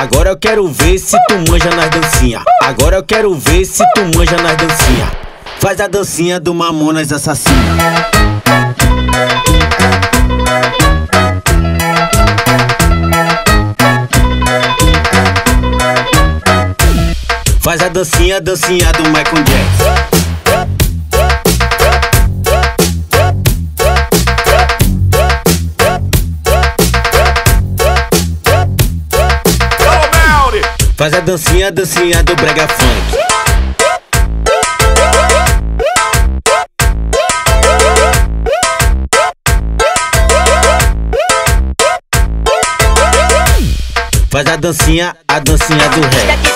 Agora eu quero ver se tu manja nas dancinha. Agora eu quero ver se tu manja nas dancinha. Faz a dancinha do Mamonas Assassino. Faz a dancinha, dancinha do Michael Jackson. Faz a dancinha, dancinha do brega funk. Faz a dancinha, a dancinha do rap.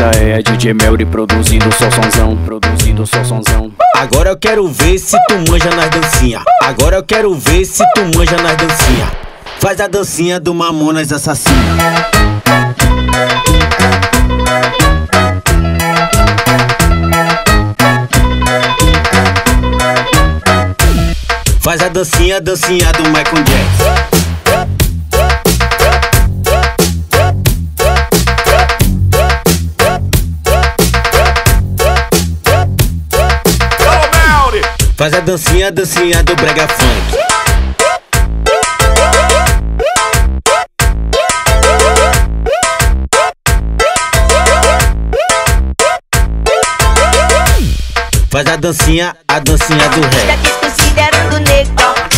Essa é DJ Melry produzindo só sonzão, produzindo só sonzão. Agora eu quero ver se tu manja nas dancinha. Agora eu quero ver se tu manja nas dancinha. Faz a dancinha do Mamonas Assassino. Faz a dancinha, dancinha do Michael Jackson. Faz a dancinha, dancinha do brega funk. Faz a dancinha, a dancinha do rap. desconsiderando o.